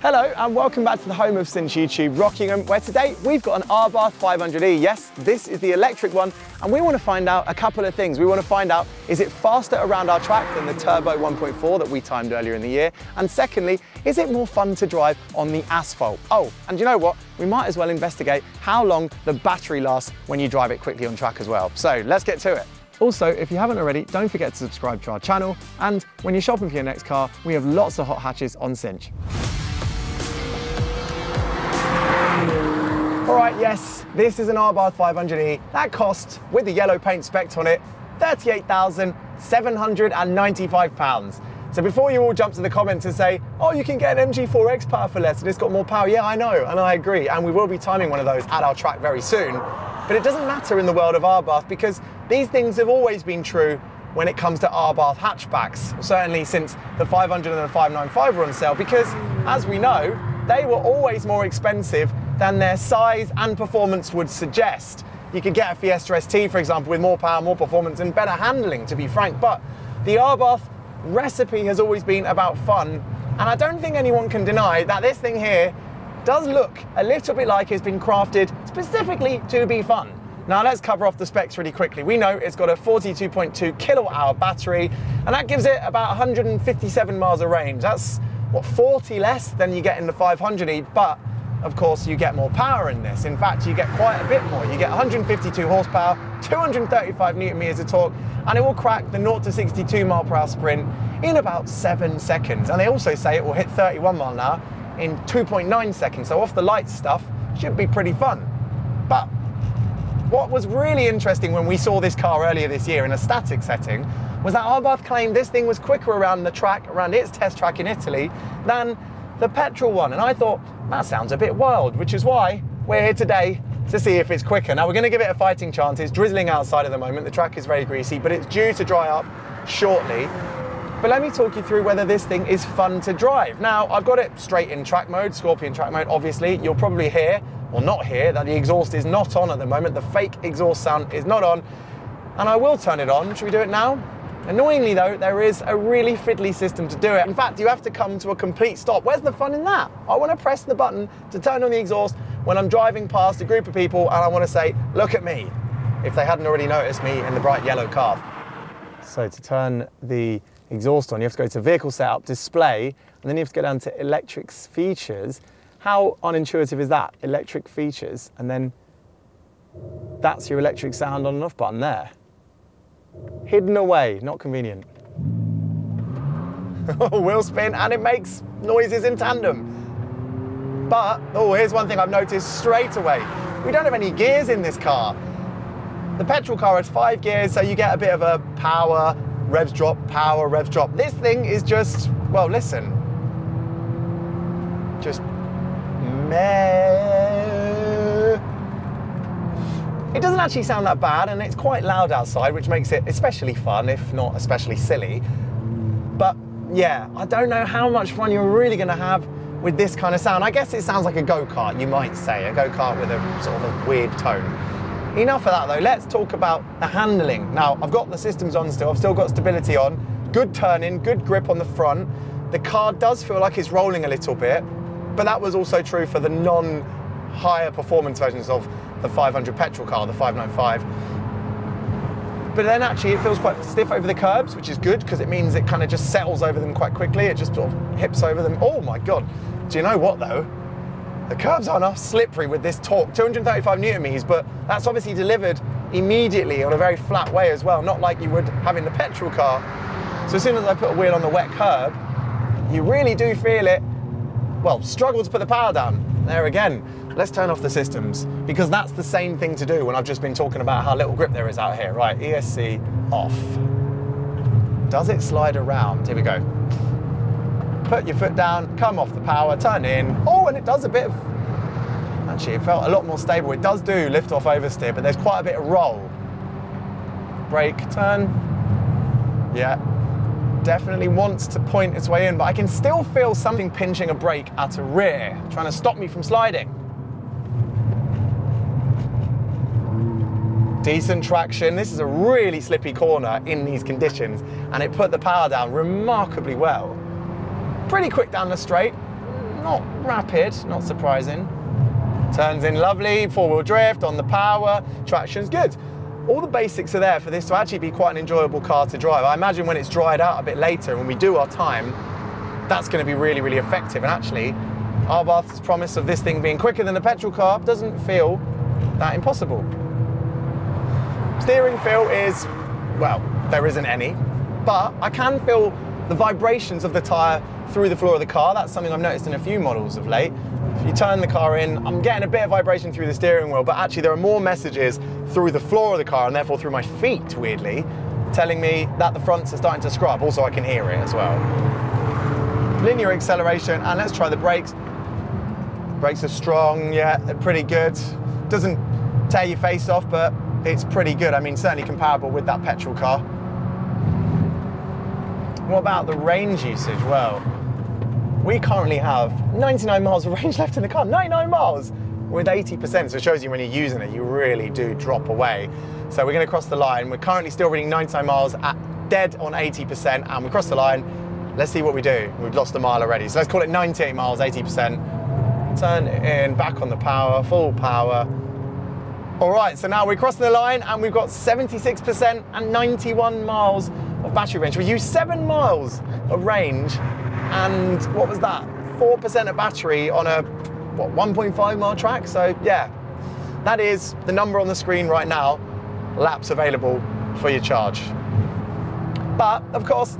Hello and welcome back to the home of Cinch YouTube, Rockingham, where today we've got an Abarth 500e. Yes, this is the electric one, and we want to find out a couple of things. We want to find out, is it faster around our track than the Turbo 1.4 that we timed earlier in the year? And secondly, is it more fun to drive on the asphalt? Oh, and you know what? We might as well investigate how long the battery lasts when you drive it quickly on track as well. So let's get to it. Also, if you haven't already, don't forget to subscribe to our channel. And when you're shopping for your next car, we have lots of hot hatches on Cinch. All right, yes, this is an Abarth 500e. That cost, with the yellow paint spec on it, £38,795. So before you all jump to the comments and say, oh, you can get an MG4 XPower for less and it's got more power. Yeah, I know, and I agree. And we will be timing one of those at our track very soon. But it doesn't matter in the world of Abarth because these things have always been true when it comes to Abarth hatchbacks, certainly since the 500 and the 595 were on sale, because as we know, they were always more expensive than their size and performance would suggest. You could get a Fiesta ST, for example, with more power, more performance, and better handling, to be frank. But the Abarth recipe has always been about fun, and I don't think anyone can deny that this thing here does look a little bit like it's been crafted specifically to be fun. Now let's cover off the specs really quickly. We know it's got a 42.2 kilowatt hour battery, and that gives it about 157 miles of range. That's what 40 less than you get in the 500e, but of course, you get more power in this. In fact, you get quite a bit more. You get 152 horsepower, 235 newton meters of torque, and it will crack the 0 to 62 mile per hour sprint in about seven seconds. And they also say it will hit 31 mile an hour in 2.9 seconds. So off the light stuff should be pretty fun. But what was really interesting when we saw this car earlier this year in a static setting was that Abarth claimed this thing was quicker around the track, around its test track in Italy, than the petrol one. And I thought, that sounds a bit wild, which is why we're here today to see if it's quicker. Now we're gonna give it a fighting chance. It's drizzling outside at the moment. The track is very greasy, but it's due to dry up shortly. But let me talk you through whether this thing is fun to drive. Now, I've got it straight in track mode, Scorpion track mode, obviously. You'll probably hear, or not hear, that the exhaust is not on at the moment. The fake exhaust sound is not on. And I will turn it on. Should we do it now? Annoyingly though, there is a really fiddly system to do it. In fact, you have to come to a complete stop. Where's the fun in that? I want to press the button to turn on the exhaust when I'm driving past a group of people and I want to say, look at me, if they hadn't already noticed me in the bright yellow car. So to turn the exhaust on, you have to go to vehicle setup, display, and then you have to go down to electric features. How unintuitive is that? Electric features, and then that's your electric sound on and off button there. Hidden away, not convenient. Oh, Wheel spin and it makes noises in tandem. But, oh, here's one thing I've noticed straight away. We don't have any gears in this car. The petrol car has five gears, so you get a bit of a power, revs drop, power, revs drop. This thing is just, well, listen. Just meh. It doesn't actually sound that bad and it's quite loud outside, which makes it especially fun, if not especially silly. But yeah, I don't know how much fun you're really gonna have with this kind of sound. I guess it sounds like a go-kart, you might say, a go-kart with a sort of a weird tone. Enough of that though, let's talk about the handling. Now, I've got the systems on still, I've still got stability on, good turning, good grip on the front. The car does feel like it's rolling a little bit, but that was also true for the non higher performance versions of the 500 petrol car, the 595. But then actually it feels quite stiff over the curbs, which is good because it means it kind of just settles over them quite quickly. It just sort of hips over them. Oh my God. Do you know what though? The curbs are not slippery with this torque, 235 newton meters, but that's obviously delivered immediately on a very flat way as well, not like you would having the petrol car. So as soon as I put a wheel on the wet curb, you really do feel it, well, struggle to put the power down. There again, let's turn off the systems because that's the same thing to do when I've just been talking about how little grip there is out here. Right, ESC off. Does it slide around? Here we go. Put your foot down, come off the power, turn in. Oh, and it does a bit of, actually it felt a lot more stable. It does do lift off oversteer, but there's quite a bit of roll. Brake, turn. Yeah, definitely wants to point its way in, but I can still feel something pinching a brake at a rear, trying to stop me from sliding. Decent traction. This is a really slippy corner in these conditions, and it put the power down remarkably well. Pretty quick down the straight. not rapid, not surprising. Turns in lovely, four-wheel drift on the power, traction's good. All the basics are there for this to actually be quite an enjoyable car to drive. I imagine when it's dried out a bit later, when we do our time, that's going to be really, really effective. And actually, Abarth's promise of this thing being quicker than a petrol car doesn't feel that impossible. Steering feel is, well, there isn't any, but I can feel the vibrations of the tyre through the floor of the car. That's something I've noticed in a few models of late. If you turn the car in, I'm getting a bit of vibration through the steering wheel, but actually there are more messages through the floor of the car and therefore through my feet, weirdly, telling me that the fronts are starting to scrub. Also, I can hear it as well. Linear acceleration, and let's try the brakes. Brakes are strong, yeah, they're pretty good. Doesn't tear your face off, but it's pretty good. I mean, certainly comparable with that petrol car. What about the range usage? Well, we currently have 99 miles of range left in the car, 99 miles with 80%. So it shows you when you're using it, you really do drop away. So we're gonna cross the line. We're currently still reading 99 miles at dead on 80% and we cross the line. Let's see what we do. We've lost a mile already. So let's call it 98 miles, 80%. Turn in, back on the power, full power. All right, so now we're crossing the line and we've got 76% and 91 miles of battery range. We used seven miles of range and what was that? 4% of battery on a, what, 1.5 mile track? So yeah, that is the number on the screen right now, laps available for your charge. But of course,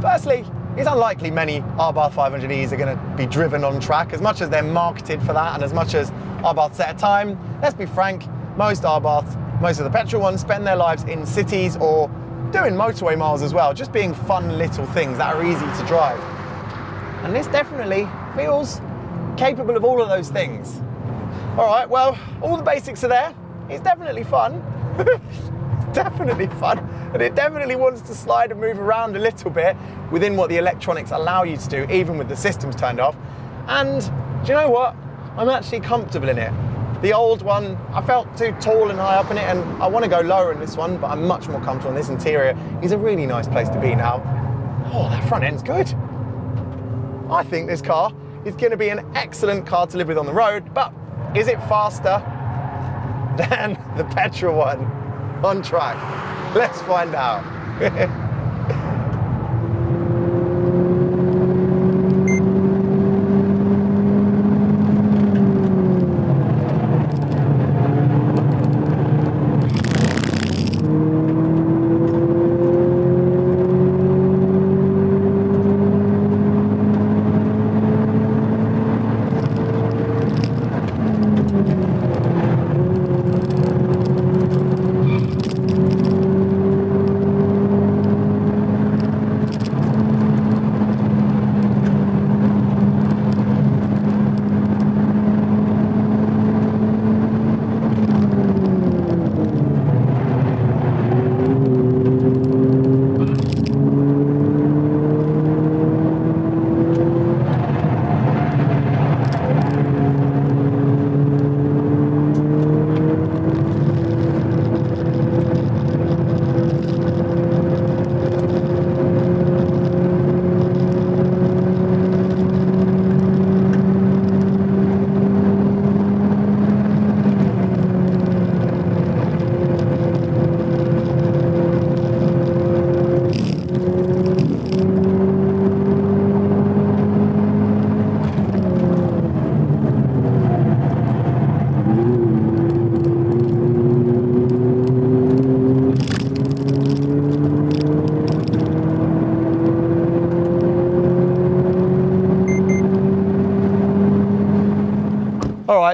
firstly, it's unlikely many Abarth 500Es are going to be driven on track as much as they're marketed for that and as much as Abarth set a time. Let's be frank, most Abarths, most of the petrol ones spend their lives in cities or doing motorway miles as well, just being fun little things that are easy to drive. And this definitely feels capable of all of those things. All right, well, all the basics are there. It's definitely fun. definitely fun. And it definitely wants to slide and move around a little bit within what the electronics allow you to do, even with the systems turned off. And do you know what? I'm actually comfortable in it. The old one, I felt too tall and high up in it, and I want to go lower in this one, but I'm much more comfortable in this interior. It's a really nice place to be now. Oh, that front end's good. I think this car is going to be an excellent car to live with on the road, but is it faster than the petrol one on track? Let's find out.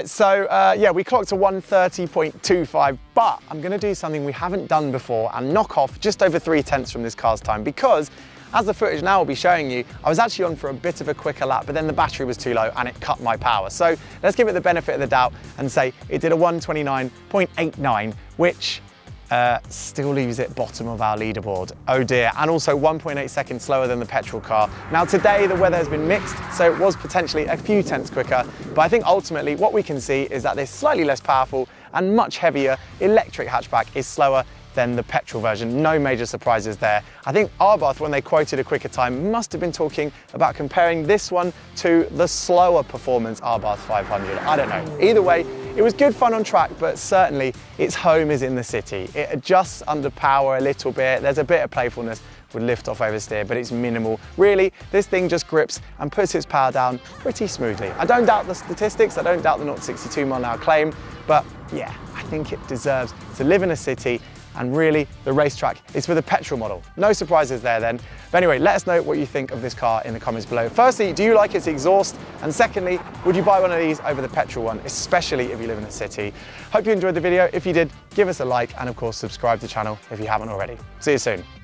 right, so uh, yeah, we clocked a 130.25, but I'm gonna do something we haven't done before and knock off just over three tenths from this car's time because as the footage now will be showing you, I was actually on for a bit of a quicker lap, but then the battery was too low and it cut my power. So let's give it the benefit of the doubt and say it did a 129.89, which uh, still leaves it bottom of our leaderboard. Oh dear, and also 1.8 seconds slower than the petrol car. Now today the weather has been mixed, so it was potentially a few tenths quicker, but I think ultimately what we can see is that this slightly less powerful and much heavier electric hatchback is slower than the petrol version. No major surprises there. I think Abarth, when they quoted a quicker time, must have been talking about comparing this one to the slower performance Abarth 500. I don't know. Either way, it was good fun on track, but certainly its home is in the city. It adjusts under power a little bit. There's a bit of playfulness with lift off oversteer, but it's minimal. Really, this thing just grips and puts its power down pretty smoothly. I don't doubt the statistics, I don't doubt the 0-62 mile an hour claim, but yeah, I think it deserves to live in a city and really the racetrack is for the petrol model. No surprises there then. But anyway, let us know what you think of this car in the comments below. Firstly, do you like its exhaust? And secondly, would you buy one of these over the petrol one, especially if you live in the city? Hope you enjoyed the video. If you did, give us a like and of course subscribe to the channel if you haven't already. See you soon.